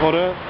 Oraya